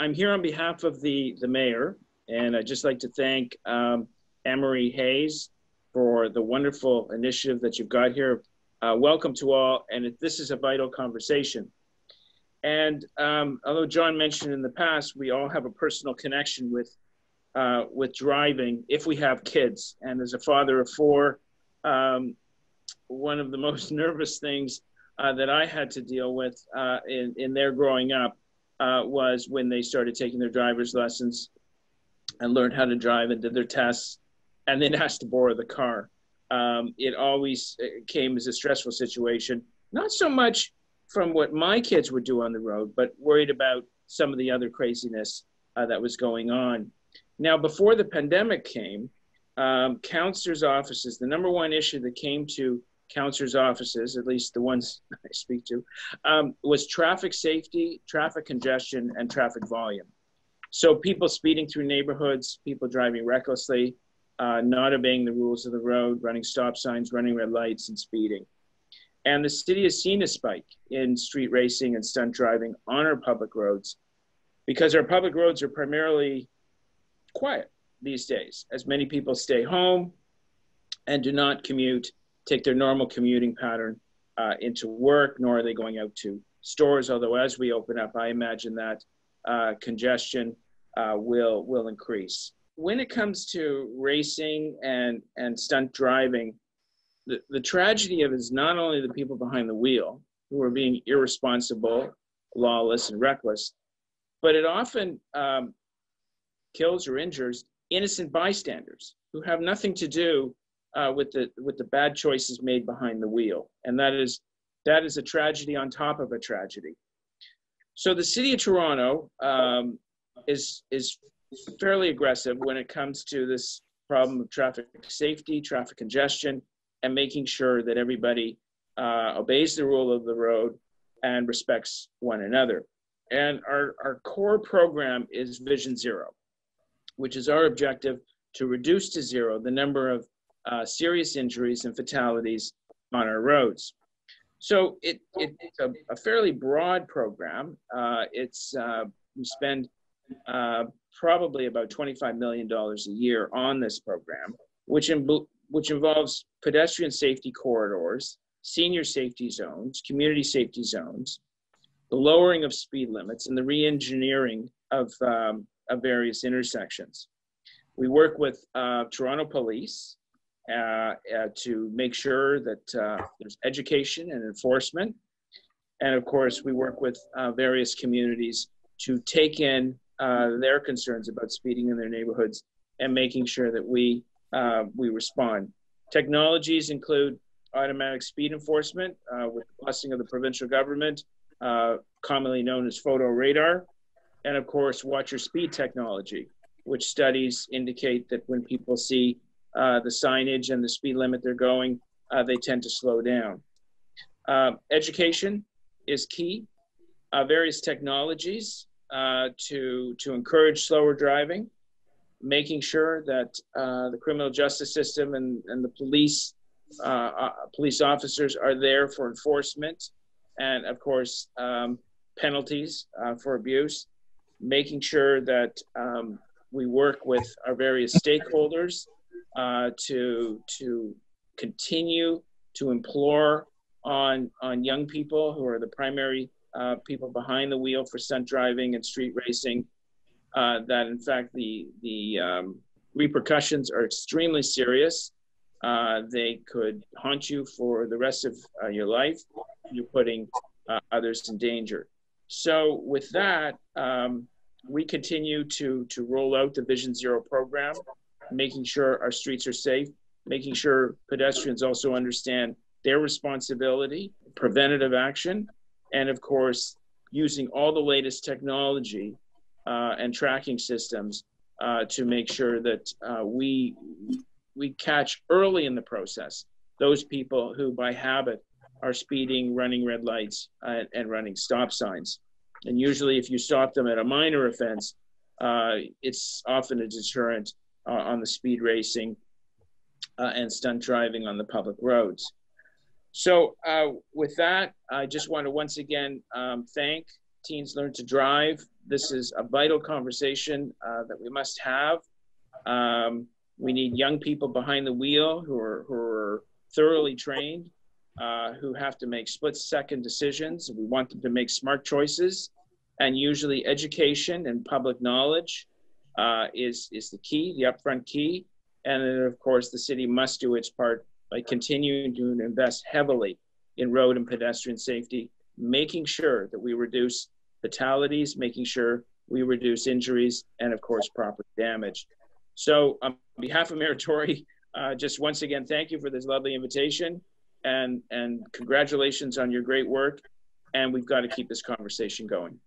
I'm here on behalf of the, the mayor, and I'd just like to thank um, Emery Hayes for the wonderful initiative that you've got here. Uh, welcome to all, and it, this is a vital conversation. And um, although John mentioned in the past, we all have a personal connection with uh, with driving if we have kids. And as a father of four, um, one of the most nervous things uh, that I had to deal with uh, in, in their growing up uh, was when they started taking their driver's lessons and learned how to drive and did their tests and then asked to borrow the car. Um, it always uh, came as a stressful situation, not so much from what my kids would do on the road, but worried about some of the other craziness uh, that was going on. Now, before the pandemic came, um, councillors' offices, the number one issue that came to councillors' offices, at least the ones I speak to, um, was traffic safety, traffic congestion, and traffic volume. So people speeding through neighborhoods, people driving recklessly, uh, not obeying the rules of the road, running stop signs, running red lights, and speeding. And the city has seen a spike in street racing and stunt driving on our public roads because our public roads are primarily quiet these days, as many people stay home and do not commute take their normal commuting pattern uh, into work, nor are they going out to stores. Although as we open up, I imagine that uh, congestion uh, will will increase. When it comes to racing and and stunt driving, the, the tragedy of it is not only the people behind the wheel who are being irresponsible, lawless, and reckless, but it often um, kills or injures innocent bystanders who have nothing to do uh, with the with the bad choices made behind the wheel, and that is that is a tragedy on top of a tragedy. So the city of Toronto um, is is fairly aggressive when it comes to this problem of traffic safety, traffic congestion, and making sure that everybody uh, obeys the rule of the road and respects one another. And our, our core program is Vision Zero, which is our objective to reduce to zero the number of uh, serious injuries and fatalities on our roads. So it, it it's a, a, fairly broad program. Uh, it's uh, we spend uh, probably about $25 million a year on this program, which, which involves pedestrian safety corridors, senior safety zones, community safety zones, the lowering of speed limits, and the re-engineering of, um, of various intersections. We work with uh, Toronto Police, to make sure that uh, there's education and enforcement. And of course, we work with various communities to take in their concerns about speeding in their neighborhoods and making sure that we, we respond. Technologies include automatic speed enforcement uh, with the blessing of the provincial government, uh, commonly known as photo radar, and of course, watch your speed technology, which studies indicate that when people see uh, the signage and the speed limit they're going, uh, they tend to slow down. Uh, education is key. Uh, various technologies uh, to, to encourage slower driving, making sure that the criminal justice system and, and the police, police officers are there for enforcement, and of course, um, penalties for abuse, making sure that um, we work with our various stakeholders uh, to to continue to implore on on young people who are the primary uh, people behind the wheel for stunt driving and street racing uh, that in fact the the um, repercussions are extremely serious. Uh, they could haunt you for the rest of uh, your life. You're putting others in danger. So with that, um, we continue to to roll out the Vision Zero program making sure our streets are safe, making sure pedestrians also understand their responsibility, preventative action, and of course, using all the latest technology uh, and tracking systems uh, to make sure that uh, we we catch early in the process those people who, by habit, are speeding, running red lights, uh, and running stop signs. And usually, if you stop them at a minor offense, uh, it's often a deterrent uh, on the speed racing uh, and stunt driving on the public roads. So uh, with that, I just want to once again um, thank teens learn to drive. This is a vital conversation uh, that we must have. Um, we need young people behind the wheel who are, who are thoroughly trained, uh, who have to make split second decisions. We want them to make smart choices. And usually, education and public knowledge uh, is, is the key, the upfront key. And then, of course, the city must do its part by continuing to invest heavily in road and pedestrian safety, making sure that we reduce fatalities, making sure we reduce injuries, and of course, property damage. So, on behalf of Mayor Tory, uh, just once again, thank you for this lovely invitation and, and congratulations on your great work. And we've got to keep this conversation going.